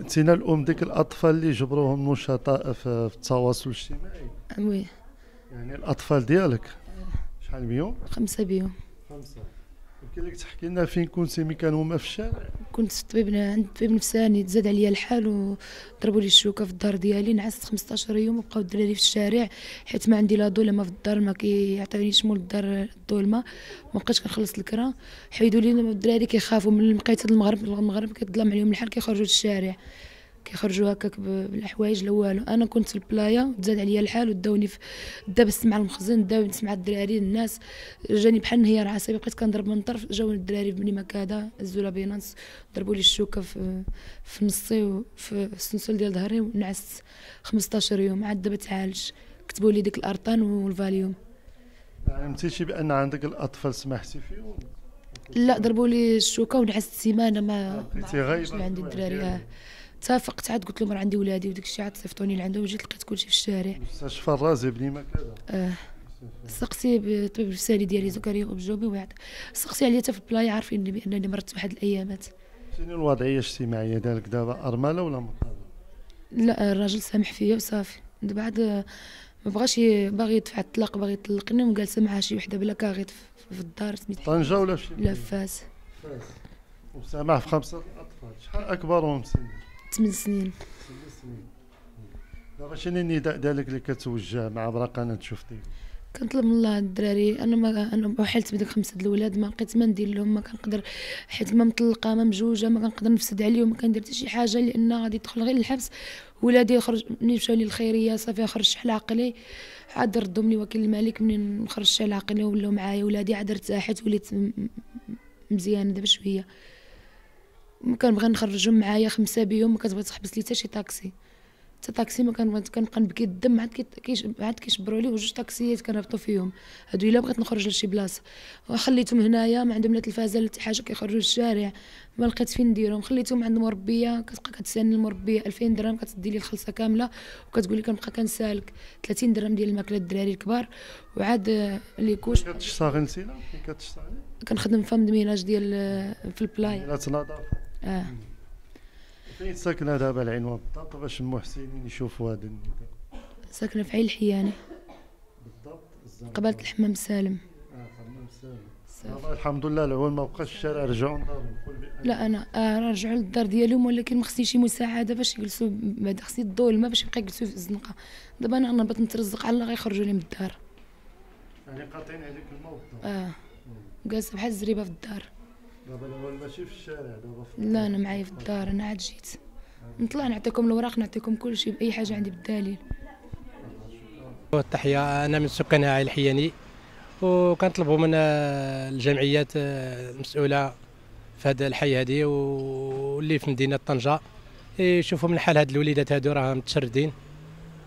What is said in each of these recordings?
نسينا الأم ديك الأطفال اللي جبروهم نشطاء في التواصل الاجتماعي. وي. يعني الأطفال ديالك. شحال بيهم؟ خمسة بيهم. خمسة. يمكن لك تحكي لنا فين كنتي ملي كانوا هما في الشارع؟ كنت في الطبيب عند الطبيب نفساني تزاد عليا الحال وضربوا لي الشوكة في الدار ديالي نعست 15 يوم وبقاو الدراري في الشارع حيت ما عندي لا ظلمه في الدار ما كيعطيونيش مول الدار الظلمه ما بقيتش كنخلص الكرا. حيدوا لي الدراري كيخافوا من لقيت المغرب المغرب كيظلم عليهم الحال كيخرجوا للشارع. كيخرجوا هكاك بالحوايج لا والو. أنا كنت في البلايا وتزاد عليا الحال وداوني دابست مع المخزن دابست مع الدراري الناس جاني بحال انهيار عصبي. بقيت كنضرب من طرف جاوني الدراري بني مكادة هزوا لا بينانس ضربوا لي الشوكة في في نصي وفي السنسول ديال ظهري ونعست 15 يوم عاد دابا تعالج. كتبوا لي ديك الأرطان والفاليوم. علمتيشي بأن عندك الأطفال سمحتي فيهم؟ لا ضربوا لي الشوكة ونعست سيمانه ما ما عندي الدراري؟ تا فقت عاد قلت لهم راه عندي ولادي وديك الشيء عاد صيفطوني لعندهم وجيت لقيت كلشي في الشارع. مستشفى الرازي بني مكاده آه. سقسي بالطبيب النفساني ديالي زكريا اوبجوبي وعاد سقسي عليا حتى في البلاي عارفين بانني مرت بواحد الايامات شنو الوضعيه الاجتماعيه ديالك دابا أرملة ولا مطلقه لا الراجل سامح فيا وصافي. دابا عاد ما بغاش باغي يدفع الطلاق باغي يطلقني وجالسه مع شي وحدة بلا كاغيط في- الدار سميتها طنجة ولا في شي؟ لا؟ فاس. فاس. وسامح في خمسة أطفال. شحال اكبرهم سنا 8 سنين. شنو النداء ديالك اللي كتوجه عبر قناه شوف تيفي كنطلب من الله الدراري أنا ما أنا وحلت بديك خمسة د الاولاد ما لقيت ما ندير لهم ما كنقدر حيت ما مطلقة ما مجوجة ما كنقدر نفسد عليهم ما كندير حتى شي حاجة لأن غادي يدخل غير الحبس. ولادي يخرج ملي مشاو لي الخيرية؟ صافي خرج شحال عقلي. عاد ردهم لي وكيل الملك منين خرج شحال عقلي ولاو معايا. ولادي عاد ارتاحت وليت مزيانة دابا شوية. ما كنبغي نخرجهم معايا خمسة بيهم ما كتبغي تحبس لي حتى شي طاكسي حتى طاكسي ما كنبغي كنبقى نبكي الدم عاد كي- كيش عاد كيشبروا لي وجوج طاكسيات كنهبطوا فيهم. هادو إلا بغيت نخرج لشي بلاصة. وخليتهم هنايا ما عندهم لا تلفازة لا حتى حاجة كيخرجوا للشارع. ما لقيت فين نديرهم. خليتهم عند مربية كتبقى كتسالني المربية 2000 درهم كتدي لي الخلصة كاملة وكتقول لي كنبقى كنسالك. 30 درهم ديال الماكلة الدراري الكبار. وعاد آه، les couches كتشتغل نسينا؟ فين كتشتغلي كنخدم femme de ménage ديال آه، في البلاي. لا تنظف آه. فين ساكنه دابا العنوان. بالضبط باش المحسنين يشوفوا هذا النداء ساكنه في عين الحياني بالضبط الزنقة. قبالة الحمام سالم. آه، حمام سالم. الحمد لله العوان ما بقاش الشارع رجعوا لدارهم لا أنا آه رجعوا للدار ديالهم ولكن ما خصني شي مساعده باش يجلسوا بعد خصني الظلمه باش يبقى يجلسوا في الزنقة. دابا أنا بغيت نترزق على الله غيخرجوا لي من الدار. يعني قاطعين عليك الماء والضوء آه جالسة بحال الزريبة في الدار. دابا العوان ماشي في الشارع دابا لا أنا معايا في الدار أنا عاد جيت. نطلع نعطيكم الأوراق نعطيكم كل شيء بأي حاجة عندي بالدليل. التحية أنا من سكان عائل الحياني وكنطلبوا من الجمعيات المسؤولة في هذا الحي هذه واللي في مدينة طنجة يشوفوا من حال هاد الوليدات هادو راه متشردين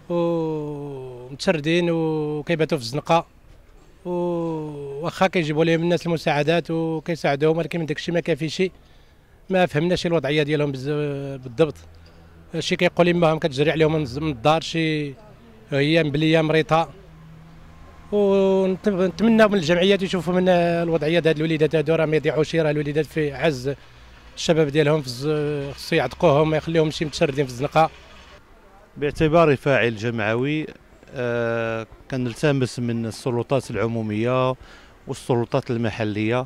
ومتشردين وكيباتوا في الزنقة وواخا كيجيبوا لهم الناس المساعدات وكيساعدوهم ولكن من داكشي ما كافيش ما فهمناش الوضعية ديالهم بالضبط. شي كيقول امهم كتجري عليهم من الدار شي هي مبليه مريضة. ونتمنى من الجمعيات يشوفوا من الوضعية ديال الوليدات هادو راه ما يضيعوش راه الوليدات في عز الشباب ديالهم خصو يعتقوهم ما يخليهمش متشردين في الزنقة. باعتباري فاعل جمعوي آه، كنلتمس من السلطات العمومية والسلطات المحلية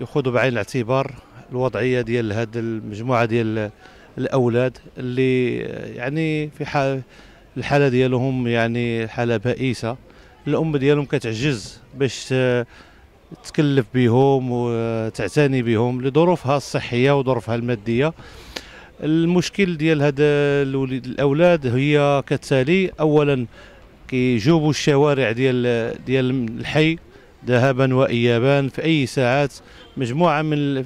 ياخذوا بعين الاعتبار الوضعية ديال هاد المجموعة ديال الأولاد اللي يعني في حال الحالة ديالهم يعني حالة بائسة. الأم ديالهم كتعجز باش تكلف بهم وتعتني بهم لظروفها الصحية وظروفها المادية. المشكل ديال هاد الأولاد هي كالتالي اولا كيجوبوا الشوارع ديال ديال الحي ذهابا وايابا في أي ساعات. مجموعة من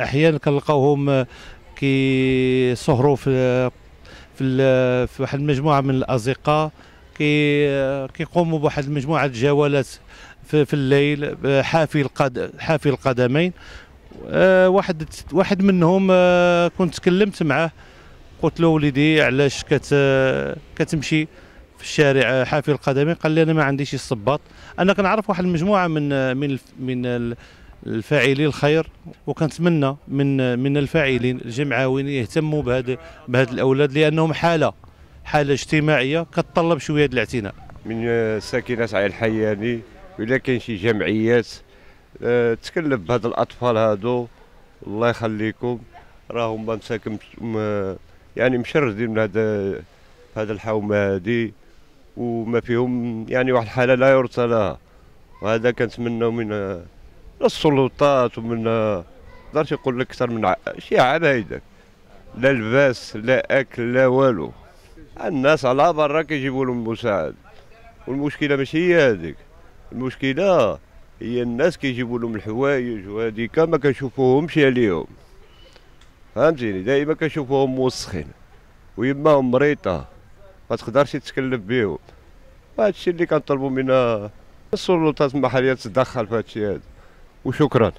أحيانا كنلقاوهم كيسهروا في في في واحد المجموعة من الازقه كي كيقوموا بواحد المجموعه الجولات في, في الليل حافي القد حافي القدمين. آه، واحد واحد منهم آه، كنت تكلمت معاه. قلت له وليدي علاش كت كتمشي؟ في الشارع حافي القدمين قال لي أنا ما عنديش الصباط. أنا كنعرف واحد المجموعة من من الف- من ال- الفاعلين الخير وكنتمنى من من الفاعلين الجمعويين يهتموا بهذا بهذا الأولاد لأنهم حالة حالة اجتماعية كتطلب شوية الاعتناء. من ساكنة عين الحياني وإلا كاين شي جمعيات آه، تكلف بهاد الأطفال هادو. الله يخليكم. راهم مساكن يعني مشردين من هذا هذا الحومة هادي. وما فيهم يعني واحد الحالة لا يرثى لها وهذا كنتمناو من السلطات ومن نقدرش نقول لك أكثر من شي عام هيداك. لا لباس لا أكل لا والو. الناس على برا كيجيبوا لهم المساعد والمشكلة ماشي هي هذيك. المشكلة هي الناس كيجيبوا لهم الحوايج وهذيك ما كنشوفوهمش عليهم فهمتيني؟ دائما كنشوفوهم موسخين. ويماهم مريضه ما تقدرش تتكلف بهم هذا الشيء اللي كنطلبوا من السلطات المحلية تتدخل في هذا الشيء هذا. وشكرا.